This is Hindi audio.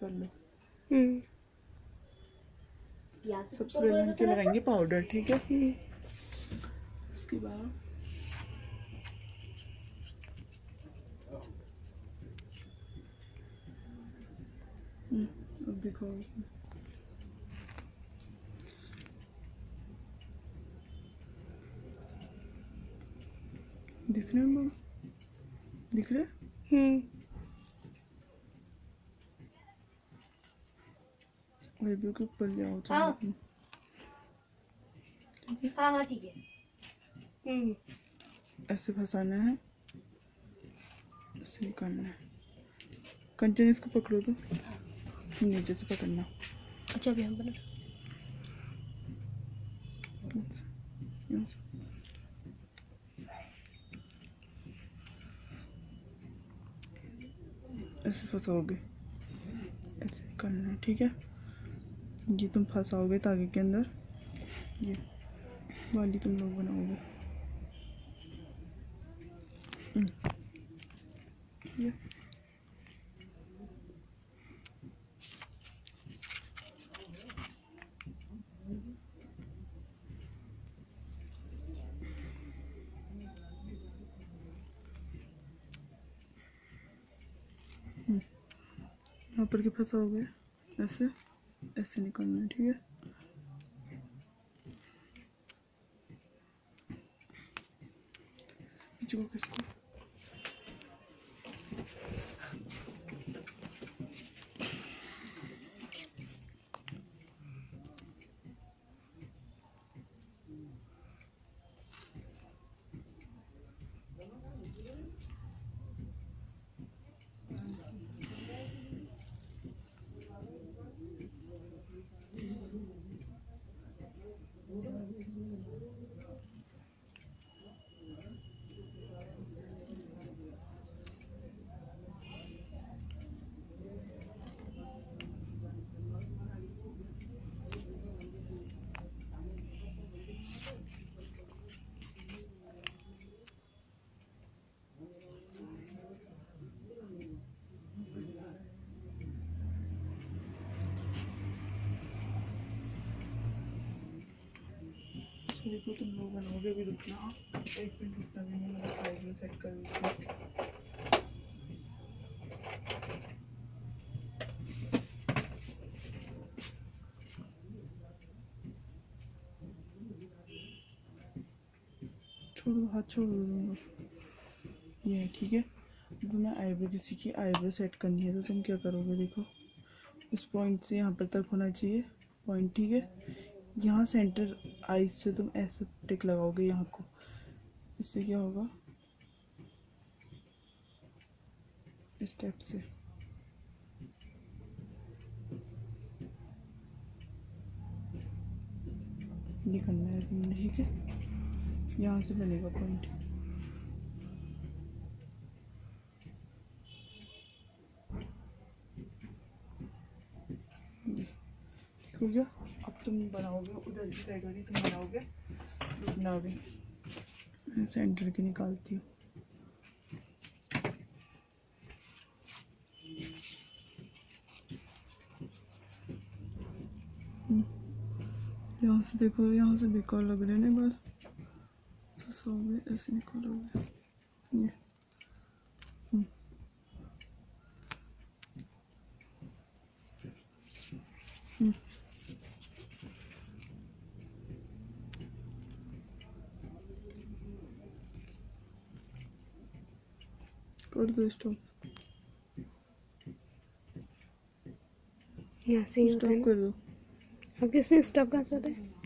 कर लो। हम्म। सबसे पहले हम क्या लगाएँगे पाउडर ठीक है? हम्म। उसके बाद? हम्म, अब देखो दिख रहे हैं दिख रहे? हम्म। आईब्रो के ऊपर आओ हाँ। हाँ हाँ ठीक है हम्म ऐसे फंसाना है ऐसे निकालना है कंचन इसको पकड़ो तो नीचे से पकड़ना अच्छा अभी हम बना। ऐसे फंसाओगे ऐसे निकालना है ठीक है ये तुम फंसाओगे तागे के अंदर। ये वाली तुम लोग बनाओगे। हम्म। ये यहाँ पर के फंसाओगे? ऐसे। ऐसे निकालना है ठीक है खींचो किसको देखो तुम लोग बनाओगे भी रुकना। एक मिनट रुकना भी मैं सेट कर छोड़ो, हाथ छोड़ो ये ठीक है? मैं आईब्रो किसी की आईब्रो सेट करनी है तो तुम क्या करोगे, देखो? इस पॉइंट से यहाँ पर तक होना चाहिए पॉइंट ठीक है? यहाँ सेंटर आइज़ से तुम ऐसे टिक लगाओगे यहाँ को। इससे क्या होगा? स्टेप से। ये करना है। ठीक है? यहाँ से बनेगा पॉइंट ठीक हो अब तुम बनाओगे, उधर साइड वाली तुम बनाओगे। रुकना मैं सेंटर की निकालती हूँ। यहाँ से देखो, यहाँ से बेकार लग रहे हैं फंसाओगे ऐसे निकालोगे। ये। दो स्टॉप यहाँ से ही होता है स्टॉप ना कर दो। अब किसमें स्टॉप कहाँ से होता हैं?